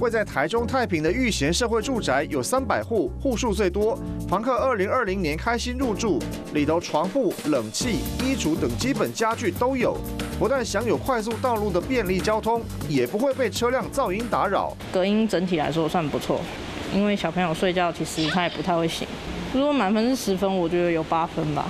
位在台中太平的玉贤社会住宅有三百户，户数最多，房客二零二零年开心入住，里头床铺、冷气、衣橱等基本家具都有，不但享有快速道路的便利交通，也不会被车辆噪音打扰。隔音整体来说算不错，因为小朋友睡觉其实他也不太会醒。如果满分是十分，我觉得有八分吧。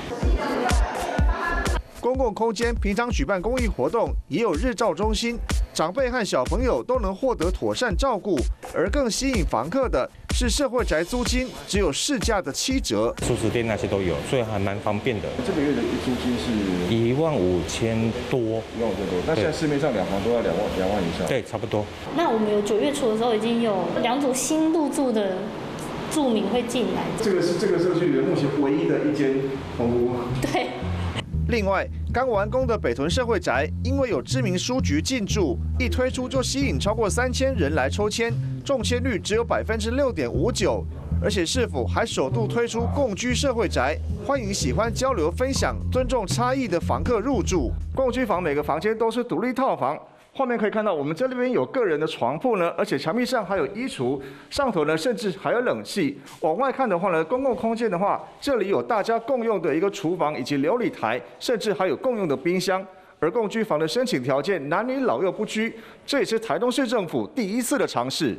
公共空间平常举办公益活动，也有日照中心，长辈和小朋友都能获得妥善照顾。而更吸引房客的是社会宅租金只有市价的七折，素食店那些都有，所以还蛮方便的。这个月的租金是一万五千多，一万五千多。那现在市面上两房都要两万两万以上。对，差不多。那我们有九月初的时候已经有两组新入住的住民会进来。这个是这个社区里目前唯一的一间房屋。对。另外，刚完工的北屯社会宅，因为有知名书局进驻，一推出就吸引超过三千人来抽签，中签率只有百分之六点五九。而且市府还首度推出共居社会宅，欢迎喜欢交流分享、尊重差异的房客入住。共居房每个房间都是独立套房。画面可以看到，我们这里边有个人的床铺呢，而且墙壁上还有衣橱，上头呢甚至还有冷气。往外看的话呢，公共空间的话，这里有大家共用的一个厨房以及琉璃台，甚至还有共用的冰箱。而共居房的申请条件，男女老幼不拘，这也是台东市政府第一次的尝试。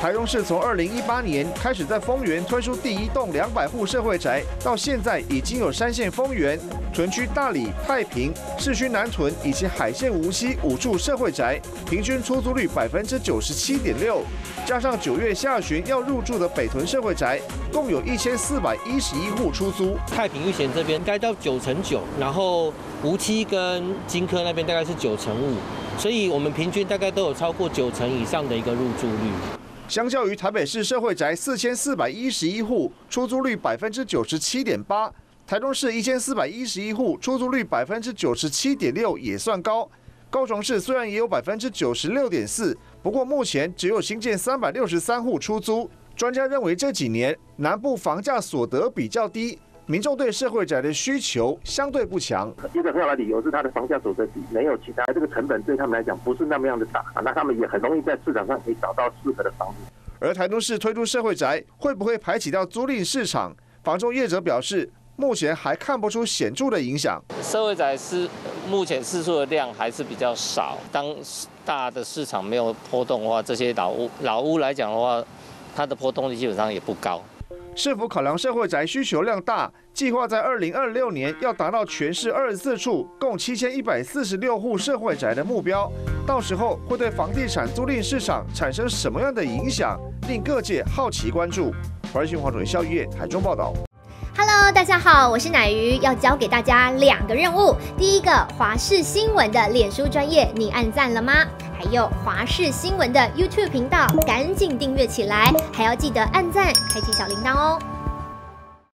台中市从二零一八年开始在丰原推出第一栋两百户社会宅，到现在已经有山县丰原、屯区大理、太平、市区南屯以及海线无锡五处社会宅，平均出租率百分之九十七点六。加上九月下旬要入住的北屯社会宅，共有一千四百一十一户出租。太平玉贤这边该到九成九，然后无锡跟金科那边大概是九成五，所以我们平均大概都有超过九成以上的一个入住率。相较于台北市社会宅四千四百一十一户，出租率百分之九十七点八；台中市一千四百一十一户，出租率百分之九十七点六，也算高。高雄市虽然也有百分之九十六点四，不过目前只有新建三百六十三户出租。专家认为这几年南部房价所得比较低。民众对社会宅的需求相对不强，一个很好的理由是它的房价所得比没有其他，这个成本对他们来讲不是那么样的大，那他们也很容易在市场上可以找到适合的房子。而台中市推出社会宅，会不会排挤掉租赁市场？房仲业者表示，目前还看不出显著的影响。社会宅是目前市售的量还是比较少，当大的市场没有波动的话，这些老屋老屋来讲的话，它的波动率基本上也不高。是否考量社会宅需求量大，计划在二零二六年要达到全市二十四处共七千一百四十六户社会宅的目标。到时候会对房地产租赁市场产生什么样的影响，令各界好奇关注。华视新闻黄主任肖玉台中报道。大家好，我是奶鱼，要教给大家两个任务。第一个，华视新闻的脸书专业，你按赞了吗？还有华视新闻的 YouTube 频道，赶紧订阅起来，还要记得按赞，开启小铃铛哦。